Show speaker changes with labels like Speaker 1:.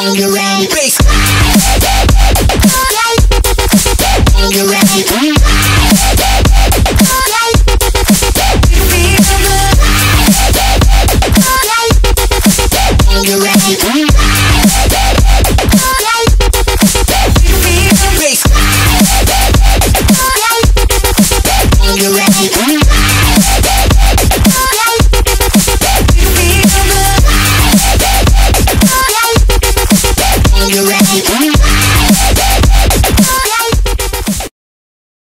Speaker 1: Tangerine Bass Tangerine You're ready. Yes.